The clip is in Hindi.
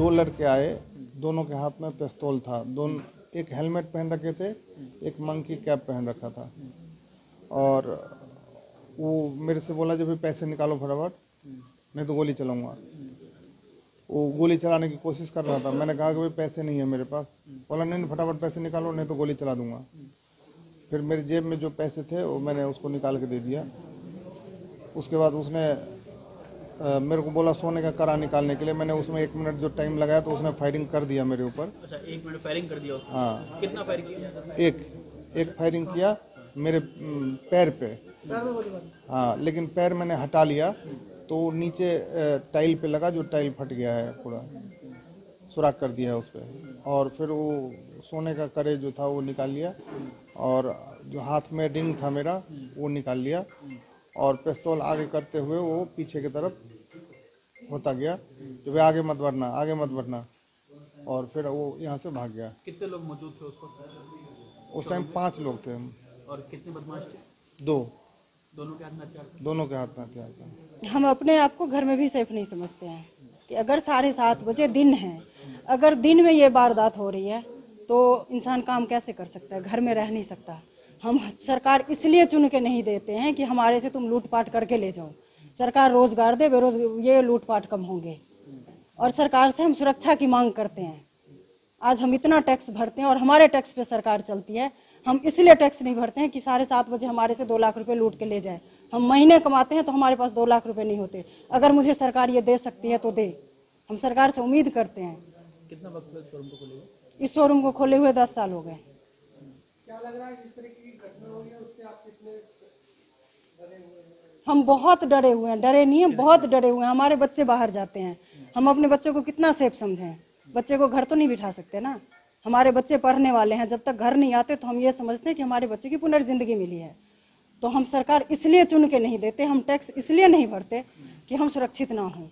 दो लड़के आए, दोनों के हाथ में पिस्तौल था। दोनों, एक हेलमेट पहन रखे थे, एक मंकी कैप पहन रखा था। और वो मेरे से बोला, जब पैसे निकालो फटाफट नहीं तो गोली चलाऊँगा। वो गोली चलाने की कोशिश कर रहा था। मैंने कहा कि भाई, पैसे नहीं है मेरे पास। बोला नहीं, फटाफट पैसे निकालो, नहीं तो गोली चला दूँगा। फिर मेरी जेब में जो पैसे थे, वो मैंने उसको निकाल के दे दिया। उसके बाद उसने मेरे को बोला सोने का करा निकालने के लिए। मैंने उसमें एक मिनट जो टाइम लगाया तो उसने फायरिंग कर दिया मेरे ऊपर। अच्छा एक मिनट फायरिंग कर दिया उसने। हाँ। कितना फायर किया? एक एक फायरिंग किया मेरे पैर पे। हाँ लेकिन पैर मैंने हटा लिया तो नीचे टाइल पे लगा जो टाइल फट गया है पूरा। सुराख कर दिया है उस पर और फिर वो सोने का करे जो था वो निकाल लिया। और जो हाथ में रिंग था मेरा वो निकाल लिया। और पिस्तौल आगे करते हुए वो पीछे की तरफ़ होता गया। जो भाई आगे मत बढ़ना आगे मत बढ़ना। और फिर वो यहाँ से भाग गया। कितने लोग मौजूद थे उस वक्त? उस टाइम पाँच लोग थे हम। और कितने बदमाश थे? दो। दोनों के हाथ में हथियार दोनों के हाथ में हथियार था। हम अपने आप को घर में भी सेफ़ नहीं समझते हैं कि अगर साढ़े सात बजे दिन है अगर दिन में ये वारदात हो रही है तो इंसान काम कैसे कर सकता है? घर में रह नहीं सकता। हम सरकार इसलिए चुन के नहीं देते हैं कि हमारे से तुम लूटपाट करके ले जाओ। सरकार रोज़गार दे बेरोज ये लूटपाट कम होंगे। और सरकार से हम सुरक्षा की मांग करते हैं। आज हम इतना टैक्स भरते हैं और हमारे टैक्स पे सरकार चलती है। हम इसलिए टैक्स नहीं भरते हैं कि साढ़े सात बजे हमारे से दो लाख रुपए लूट के ले जाए। हम महीने कमाते हैं तो हमारे पास दो लाख रुपए नहीं होते। अगर मुझे सरकार ये दे सकती है तो दे। हम सरकार से उम्मीद करते हैं। कितना वक्त हुआ शोरूम को खोले हुए? इस शोरूम को खोले हुए दस साल हो गए। हम बहुत डरे हुए हैं, डरे नहीं है, बहुत डरे हुए हैं। हमारे बच्चे बाहर जाते हैं। हम अपने बच्चों को कितना सेफ़ समझें? बच्चे को घर तो नहीं बिठा सकते ना? हमारे बच्चे पढ़ने वाले हैं, जब तक घर नहीं आते तो हम ये समझते हैं कि हमारे बच्चे की पुनर्जिंदगी मिली है। तो हम सरकार इसलिए चुन के नहीं देते, हम टैक्स इसलिए नहीं भरते कि हम सुरक्षित ना हों।